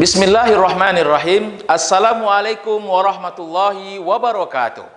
Bismillahirrahmanirrahim. Assalamualaikum warahmatullahi wabarakatuh.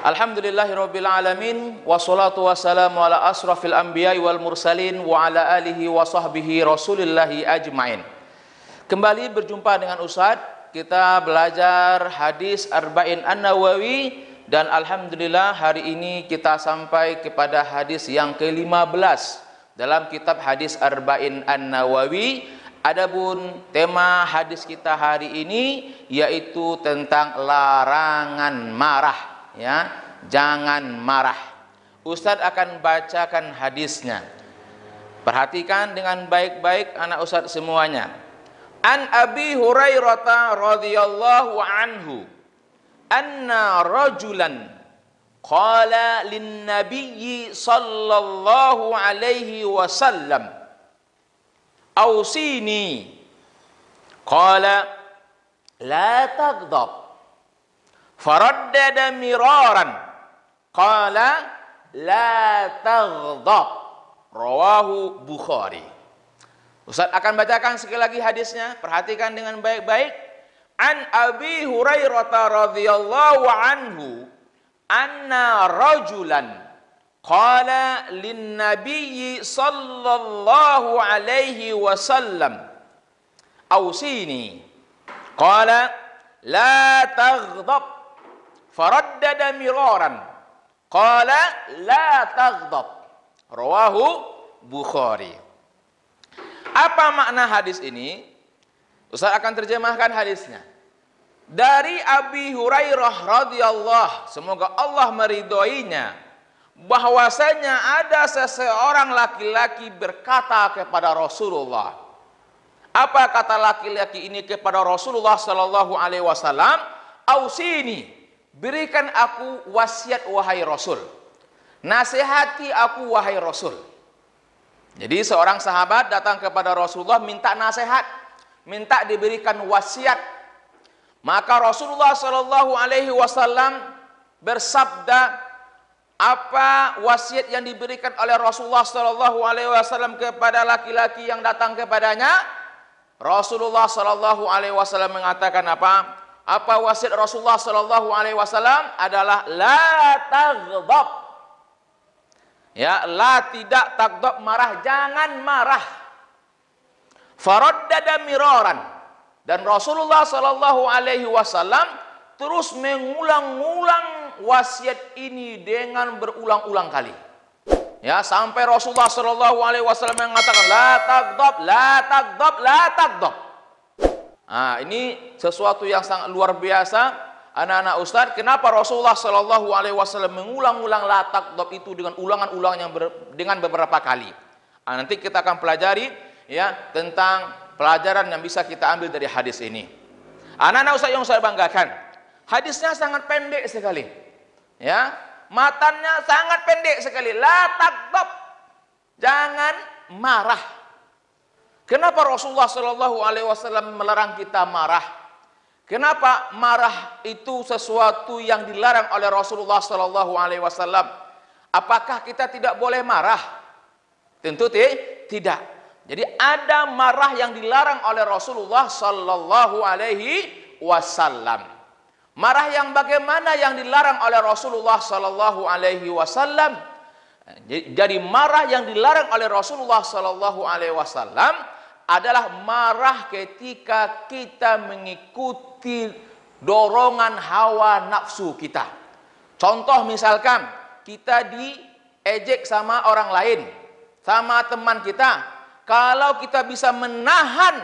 Alhamdulillahirabbil alamin wassalatu wassalamu ala asrafil anbiya'i wal mursalin wa ala alihi wa sahbihi rasulillahi ajmain. Kembali berjumpa dengan Ustaz, kita belajar hadis Arba'in An-Nawawi dan alhamdulillah hari ini kita sampai kepada hadis yang ke-15 dalam kitab hadis Arba'in An-Nawawi Adapun tema hadis kita hari ini yaitu tentang larangan marah ya. Jangan marah. Ustadz akan bacakan hadisnya. Perhatikan dengan baik-baik anak ustadz semuanya. An Abi Hurairah radhiyallahu anhu anna rajulan qala lin nabiyyi sallallahu alaihi wasallam Ausini. Qala la taghdab. Faraddada miraran. Qala la taghdab. Rawahu Bukhari. Ustaz akan bacakan sekali lagi hadisnya. Perhatikan dengan baik-baik. An Abi Hurairah radhiyallahu anhu anna rajulan Qala lin nabiyyi sallallahu alaihi wasallam Ausini Qala la taghdab. Faraddada miraran. Qala la taghdab. Rawahu Bukhari. Apa makna hadis ini? Ustaz akan terjemahkan hadisnya. Dari Abi Hurairah radhiyallahu semoga Allah meridhoinya bahwasanya ada seseorang laki-laki berkata kepada Rasulullah. Apa kata laki-laki ini kepada Rasulullah sallallahu alaihi wasallam? Ausini, berikan aku wasiat wahai Rasul. Nasihati aku wahai Rasul. Jadi seorang sahabat datang kepada Rasulullah minta nasihat, minta diberikan wasiat. Maka Rasulullah sallallahu alaihi wasallam bersabda, apa wasiat yang diberikan oleh Rasulullah Shallallahu Alaihi Wasallam kepada laki-laki yang datang kepadanya? Rasulullah Shallallahu Alaihi Wasallam mengatakan apa? Apa wasiat Rasulullah Shallallahu Alaihi Wasallam adalah la taghdab. Ya, la tidak taghdab marah, jangan marah. Faraddada miraran dan Rasulullah Shallallahu Alaihi Wasallam terus mengulang-ulang wasiat ini dengan berulang-ulang kali. Ya, sampai Rasulullah Shallallahu alaihi wasallam mengatakan la takdob, la takdob, la takdob. Nah, ini sesuatu yang sangat luar biasa. Anak-anak Ustaz, kenapa Rasulullah Shallallahu alaihi wasallam mengulang-ulang la takdob itu dengan ulangan-ulangan yang ber, dengan beberapa kali? Nah, nanti kita akan pelajari ya tentang pelajaran yang bisa kita ambil dari hadis ini. Anak-anak Ustaz yang saya banggakan, hadisnya sangat pendek sekali. Ya, matanya sangat pendek sekali. La takbab. Jangan marah. Kenapa Rasulullah Shallallahu Alaihi Wasallam melarang kita marah? Kenapa marah itu sesuatu yang dilarang oleh Rasulullah Shallallahu Alaihi Wasallam? Apakah kita tidak boleh marah? Tentu tidak. Jadi ada marah yang dilarang oleh Rasulullah Shallallahu Alaihi Wasallam. Marah yang bagaimana yang dilarang oleh Rasulullah Sallallahu Alaihi Wasallam. Jadi marah yang dilarang oleh Rasulullah Sallallahu Alaihi Wasallam adalah marah ketika kita mengikuti dorongan hawa nafsu kita. Contoh misalkan kita diejek sama orang lain, sama teman kita. Kalau kita bisa menahan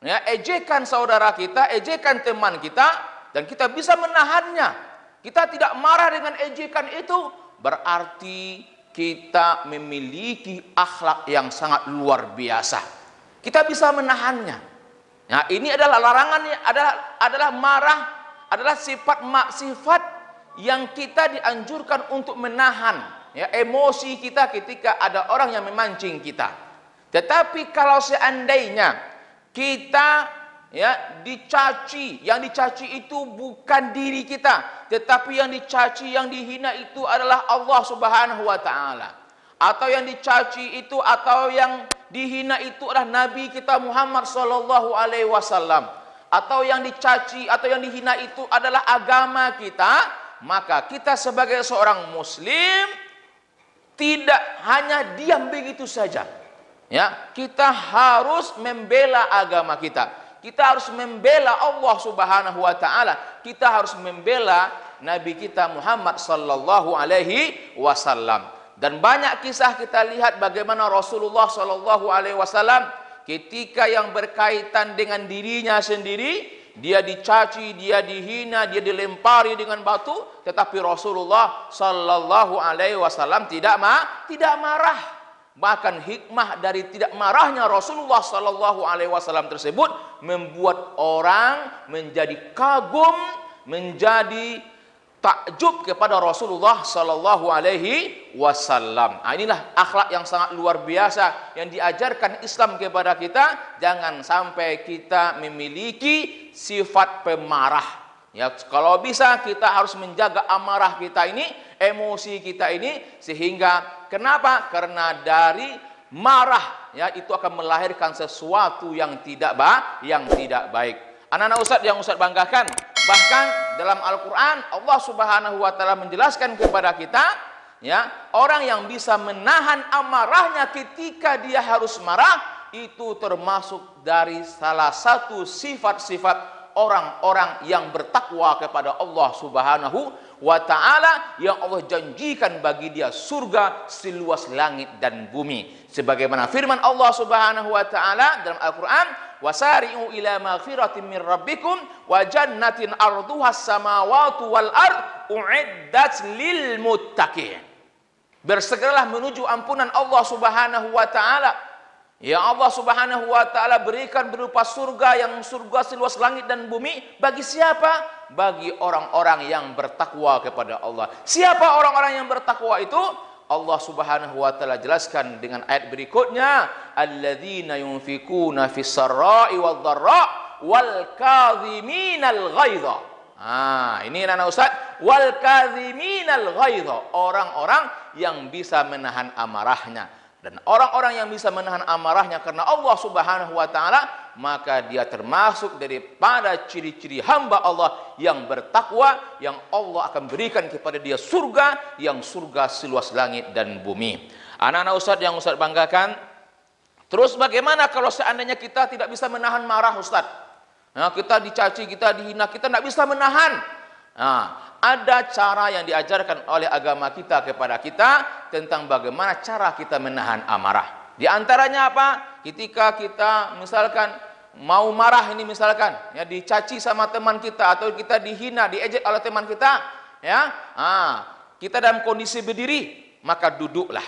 ya, ejekan saudara kita, ejekan teman kita, dan kita bisa menahannya. Kita tidak marah dengan ejekan itu, berarti kita memiliki akhlak yang sangat luar biasa. Kita bisa menahannya. Nah, ini adalah larangannya adalah adalah marah, adalah sifat maksifat yang kita dianjurkan untuk menahan ya emosi kita ketika ada orang yang memancing kita. Tetapi kalau seandainya kita ya dicaci. Yang dicaci itu bukan diri kita. Tetapi yang dicaci yang dihina itu adalah Allah Subhanahu wa taala. Atau yang dicaci itu atau yang dihina itu adalah nabi kita Muhammad sallallahu alaihi wasallam. Atau yang dicaci atau yang dihina itu adalah agama kita maka kita sebagai seorang muslim tidak hanya diam begitu saja. Ya kita harus membela agama kita kita harus membela Allah Subhanahu wa taala kita harus membela nabi kita Muhammad sallallahu alaihi wasallam dan banyak kisah kita lihat bagaimana Rasulullah sallallahu alaihi wasallam ketika yang berkaitan dengan dirinya sendiri dia dicaci, dia dihina, dia dilempari dengan batu, tetapi Rasulullah sallallahu alaihi wasallam tidak ma tidak marah. Bahkan hikmah dari tidak marahnya Rasulullah sallallahu alaihi wasallam tersebut membuat orang menjadi kagum, menjadi takjub kepada Rasulullah sallallahu alaihi wasallam. Nah, inilah akhlak yang sangat luar biasa yang diajarkan Islam kepada kita. Jangan sampai kita memiliki sifat pemarah. Ya, kalau bisa kita harus menjaga amarah kita ini, emosi kita ini sehingga kenapa? Karena dari marah ya itu akan melahirkan sesuatu yang tidak baik, yang tidak baik. Anak-anak Ustaz yang Ustaz banggakan, Bahkan dalam Al-Qur'an Allah Subhanahu wa taala menjelaskan kepada kita ya, orang yang bisa menahan amarahnya ketika dia harus marah itu termasuk dari salah satu sifat-sifat orang-orang yang bertakwa kepada Allah Subhanahu wa taala yang Allah janjikan bagi dia surga seluas langit dan bumi. Sebagaimana firman Allah Subhanahu wa taala dalam Al-Qur'an wasari'u ila maghfiratin min rabbikum wa jannatin arduha samawati wal ard uiddat lil muttaqin. Bersegeralah menuju ampunan Allah Subhanahu wa taala Ya Allah Subhanahu wa taala berikan berupa surga yang surga seluas langit dan bumi bagi siapa? Bagi orang-orang yang bertakwa kepada Allah. Siapa orang-orang yang bertakwa itu? Allah Subhanahu wa taala jelaskan dengan ayat berikutnya alladzina yunfikuna fis sarai wal dharra wal kadhiminal ghaidha ah ini anak Ustaz wal kadhiminal ghaidha orang-orang yang bisa menahan amarahnya dan orang-orang yang bisa menahan amarahnya karena Allah Subhanahu wa taala maka dia termasuk daripada ciri-ciri hamba Allah yang bertakwa yang Allah akan berikan kepada dia surga yang surga seluas langit dan bumi. Anak-anak Ustaz yang Ustaz banggakan terus bagaimana kalau seandainya kita tidak bisa menahan marah Ustaz? Nah, kita dicaci, kita dihina, kita tidak bisa menahan. Nah, ada cara yang diajarkan oleh agama kita kepada kita tentang bagaimana cara kita menahan amarah. Di antaranya apa? Ketika kita misalkan mau marah ini misalkan ya dicaci sama teman kita atau kita dihina, diejek oleh teman kita, ya. Ah, kita dalam kondisi berdiri, maka duduklah.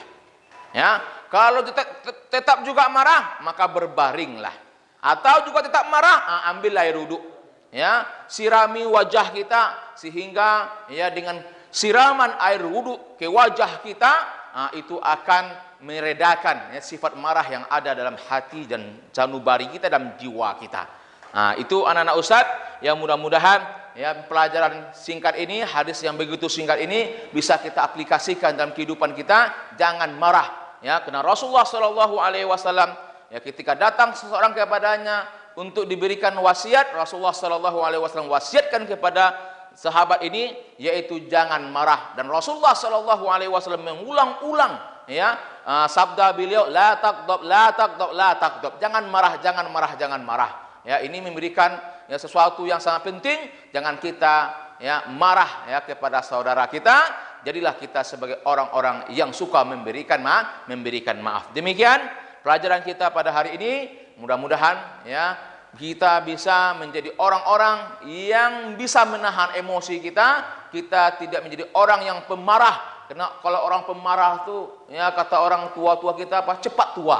Ya. Kalau kita tetap juga marah, maka berbaringlah. Atau juga tetap marah, ah, ambillah air duduk ya sirami wajah kita sehingga ya dengan siraman air wudhu ke wajah kita nah, itu akan meredakan ya, sifat marah yang ada dalam hati dan sanubari kita dan jiwa kita. Nah, itu anak-anak Ustaz yang mudah-mudahan ya pelajaran singkat ini, hadis yang begitu singkat ini bisa kita aplikasikan dalam kehidupan kita. Jangan marah ya karena Rasulullah Shallallahu alaihi wasallam ya ketika datang seseorang kepadanya untuk diberikan wasiat Rasulullah Shallallahu Alaihi Wasallam wasiatkan kepada sahabat ini yaitu jangan marah. Dan Rasulullah Shallallahu Alaihi Wasallam mengulang-ulang ya uh, sabda beliau la takdob la takdob la takdob jangan marah jangan marah jangan marah. Ya ini memberikan ya sesuatu yang sangat penting. Jangan kita ya marah ya kepada saudara kita. Jadilah kita sebagai orang-orang yang suka memberikan maaf memberikan maaf. Demikian pelajaran kita pada hari ini Mudah-mudahan ya kita bisa menjadi orang-orang yang bisa menahan emosi kita. Kita tidak menjadi orang yang pemarah. Karena kalau orang pemarah itu ya kata orang tua-tua kita apa? Cepat tua.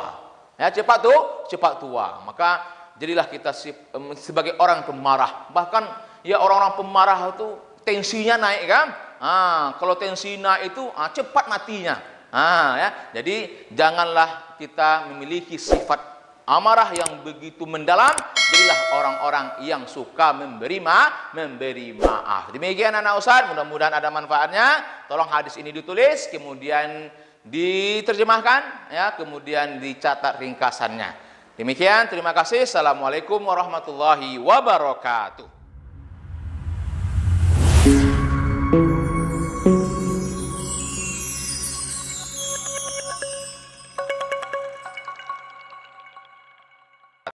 Ya, cepat tuh, cepat tua. Maka jadilah kita sebagai orang pemarah. Bahkan ya orang-orang pemarah itu tensinya naik kan? Ah, kalau tensi naik itu ah, cepat matinya. Ah, ya. Jadi janganlah kita memiliki sifat amarah yang begitu mendalam jadilah orang-orang yang suka memberi ma memberi maaf demikian anak Ustaz mudah-mudahan ada manfaatnya tolong hadis ini ditulis kemudian diterjemahkan ya, kemudian dicatat ringkasannya. Demikian, terima kasih. Assalamualaikum warahmatullahi wabarakatuh.